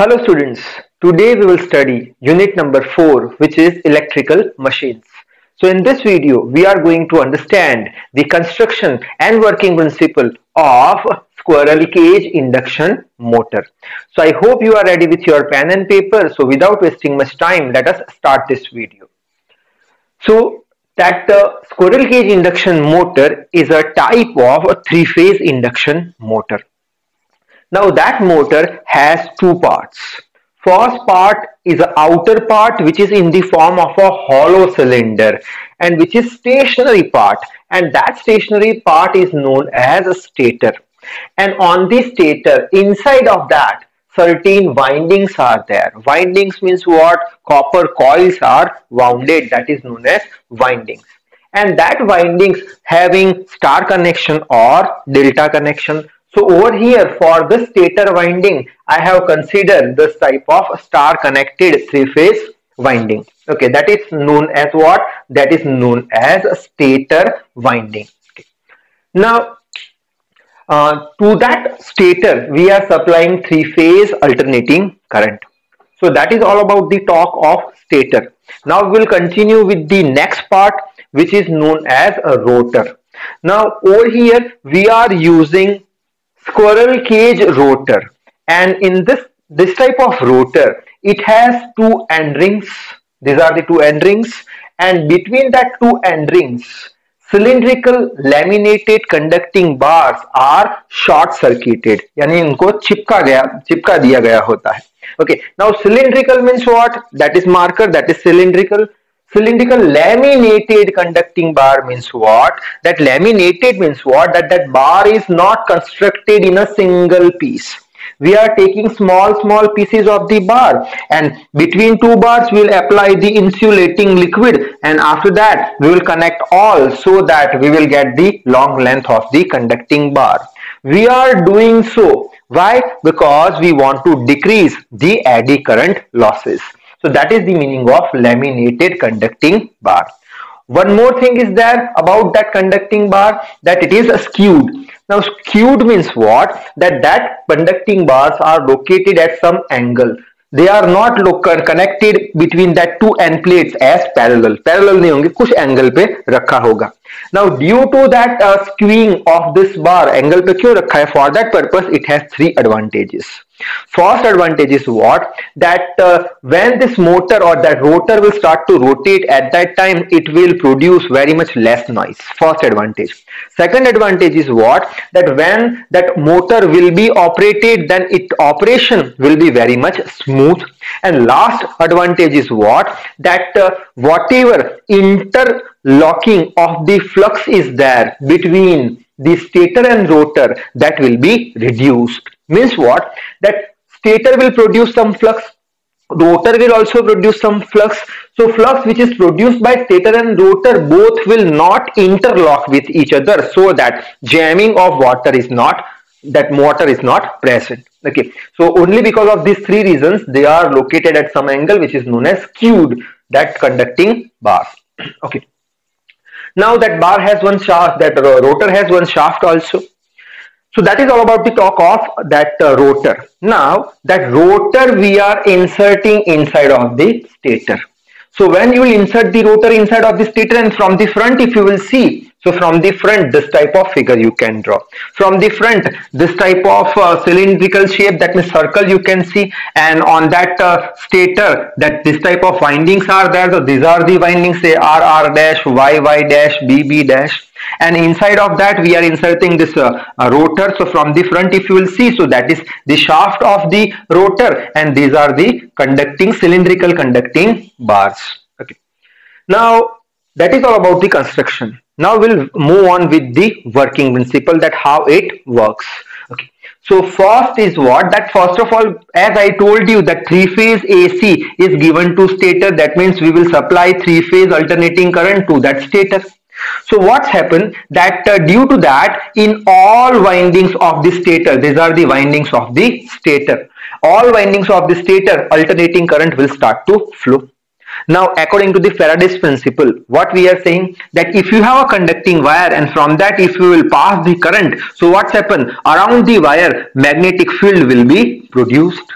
Hello students, today we will study unit number 4 which is electrical machines. So in this video we are going to understand the construction and working principle of squirrel cage induction motor. So I hope you are ready with your pen and paper so without wasting much time let us start this video. So that uh, squirrel cage induction motor is a type of a three-phase induction motor now that motor has two parts. First part is the outer part which is in the form of a hollow cylinder and which is stationary part and that stationary part is known as a stator. And on the stator inside of that certain windings are there. Windings means what? Copper coils are wounded that is known as windings and that windings having star connection or delta connection so over here for the stator winding, I have considered this type of star connected three phase winding. Okay, that is known as what? That is known as stator winding. Okay. Now, uh, to that stator, we are supplying three phase alternating current. So that is all about the talk of stator. Now we will continue with the next part which is known as a rotor. Now over here we are using squirrel cage rotor and in this this type of rotor it has two end rings these are the two end rings and between that two end rings cylindrical laminated conducting bars are short circuited yani inko chipka gaya chipka diya gaya hota hai okay now cylindrical means what that is marker that is cylindrical cylindrical laminated conducting bar means what? That laminated means what? That that bar is not constructed in a single piece. We are taking small small pieces of the bar and between two bars we'll apply the insulating liquid and after that we will connect all so that we will get the long length of the conducting bar. We are doing so. Why? Because we want to decrease the eddy current losses so that is the meaning of laminated conducting bar. One more thing is there about that conducting bar that it is skewed. Now skewed means what? That that conducting bars are located at some angle they are not local connected between that two end plates as parallel parallel नहीं होंगे कुछ angle पे रखा होगा now due to that uh, skewing of this bar angle पे क्यों रखा है for that purpose it has three advantages first advantage is what? That uh, when this motor or that rotor will start to rotate at that time it will produce very much less noise. First advantage. Second advantage is what? That when that motor will be operated then its operation will be very much smooth. And last advantage is what? That uh, whatever interlocking of the flux is there between the stator and rotor that will be reduced means what? That stator will produce some flux rotor will also produce some flux. So flux which is produced by stator and rotor both will not interlock with each other so that jamming of water is not that motor is not present. Okay. So only because of these three reasons they are located at some angle which is known as skewed that conducting bars okay. Now that bar has one shaft that rotor has one shaft also so that is all about the talk of that uh, rotor now that rotor we are inserting inside of the stator so when you will insert the rotor inside of the stator and from the front if you will see so from the front, this type of figure you can draw. From the front, this type of uh, cylindrical shape, that means circle you can see. And on that uh, stator, that this type of windings are there. So these are the windings, say R, R dash, Y, Y dash, B, B dash. And inside of that, we are inserting this uh, rotor. So from the front, if you will see, so that is the shaft of the rotor. And these are the conducting, cylindrical conducting bars. Okay. Now, that is all about the construction now we'll move on with the working principle that how it works okay so first is what that first of all as i told you that three phase ac is given to stator that means we will supply three phase alternating current to that stator so what's happened that uh, due to that in all windings of the stator these are the windings of the stator all windings of the stator alternating current will start to flow now, according to the Faraday's principle, what we are saying that if you have a conducting wire and from that if you will pass the current, so what's happened? Around the wire, magnetic field will be produced.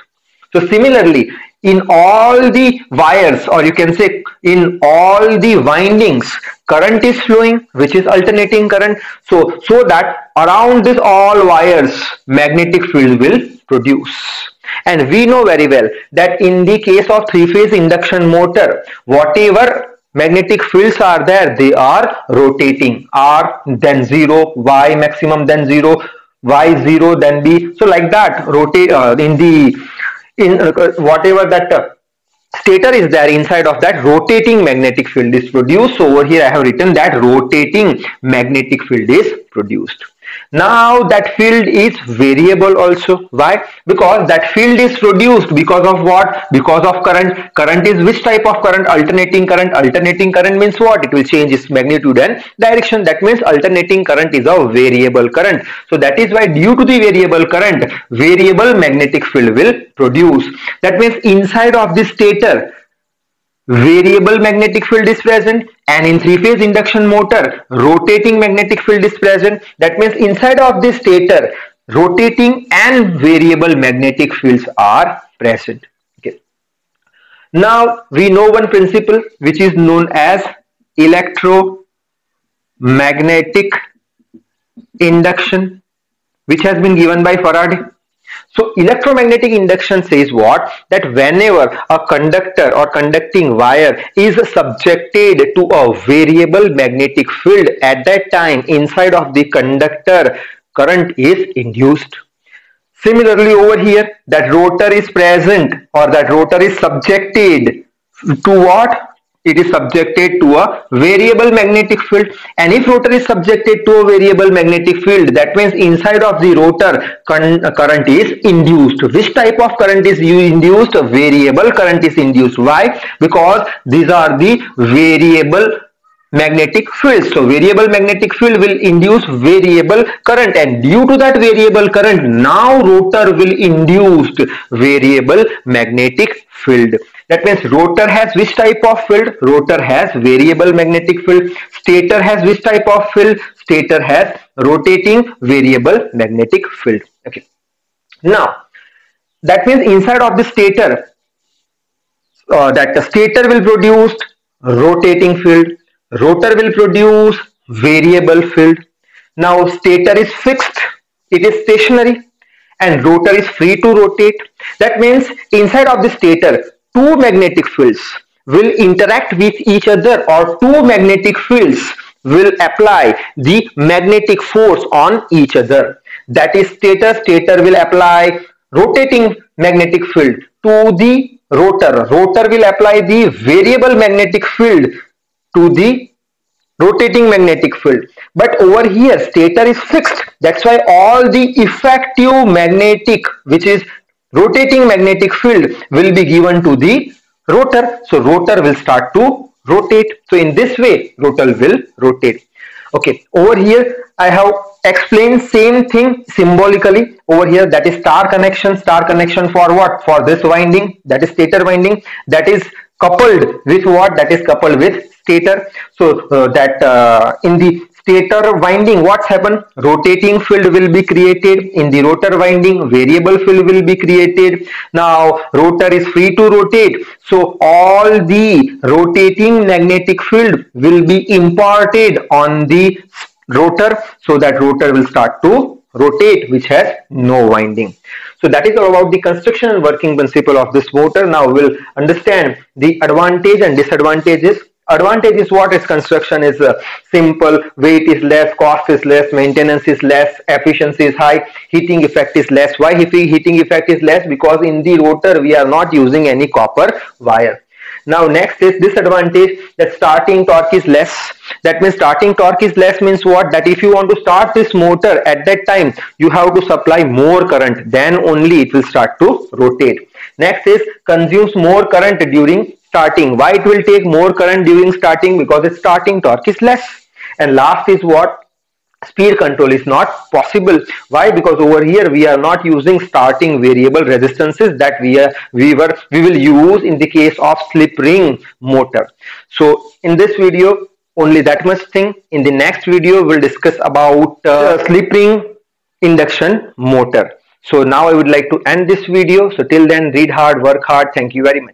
So similarly, in all the wires or you can say in all the windings, current is flowing which is alternating current. So, so that around this all wires magnetic field will produce. And we know very well that in the case of three-phase induction motor, whatever magnetic fields are there, they are rotating. R then 0, Y maximum then 0, Y 0 then B. So like that, rotate uh, in the in uh, whatever that uh, stator is there inside of that rotating magnetic field is produced. So over here i have written that rotating magnetic field is produced now that field is variable also. Why? Because that field is produced because of what? Because of current. Current is which type of current? Alternating current. Alternating current means what? It will change its magnitude and direction. That means alternating current is a variable current. So that is why due to the variable current variable magnetic field will produce. That means inside of the stator variable magnetic field is present and in three-phase induction motor rotating magnetic field is present. That means inside of this stator rotating and variable magnetic fields are present. Okay. Now we know one principle which is known as electromagnetic induction which has been given by Faraday so electromagnetic induction says what? That whenever a conductor or conducting wire is subjected to a variable magnetic field at that time inside of the conductor current is induced. Similarly over here that rotor is present or that rotor is subjected to what? It is subjected to a variable magnetic field. And if rotor is subjected to a variable magnetic field that means inside of the rotor uh, current is induced. Which type of current is induced? Variable current is induced. Why? Because these are the variable magnetic field so variable magnetic field will induce variable current and due to that variable current now rotor will induce variable magnetic field that means rotor has which type of field? Rotor has variable magnetic field. Stator has which type of field? Stator has rotating variable magnetic field. Okay. Now, that means inside of the stator, uh, that the stator will produce rotating field. Rotor will produce variable field. Now, stator is fixed. It is stationary and rotor is free to rotate. That means inside of the stator, two magnetic fields will interact with each other or two magnetic fields will apply the magnetic force on each other. That is stator, stator will apply rotating magnetic field to the rotor. Rotor will apply the variable magnetic field to the rotating magnetic field. But over here stator is fixed. That's why all the effective magnetic which is rotating magnetic field will be given to the rotor. So rotor will start to rotate. So in this way rotor will rotate. Okay over here i have explained same thing symbolically. Over here that is star connection. Star connection for what? For this winding that is stator winding. That is coupled with what? That is coupled with stator. So uh, that uh, in the stator winding what's happened? Rotating field will be created. In the rotor winding variable field will be created. Now rotor is free to rotate. So all the rotating magnetic field will be imparted on the rotor so that rotor will start to rotate which has no winding. So that is all about the construction and working principle of this motor. Now we'll understand the advantage and disadvantages advantage is what its construction is uh, simple. Weight is less cost is less maintenance is less efficiency is high heating effect is less. Why heating effect is less? Because in the rotor we are not using any copper wire. Now next is disadvantage that starting torque is less. That means starting torque is less means what? That if you want to start this motor at that time you have to supply more current. Then only it will start to rotate. Next is consumes more current during starting. Why it will take more current during starting? Because its starting torque is less. And last is what? Speed control is not possible. Why? Because over here we are not using starting variable resistances that we are we were we will use in the case of slip ring motor. So in this video only that much thing. In the next video we'll discuss about uh, slip ring induction motor. So now I would like to end this video. So till then read hard, work hard. Thank you very much.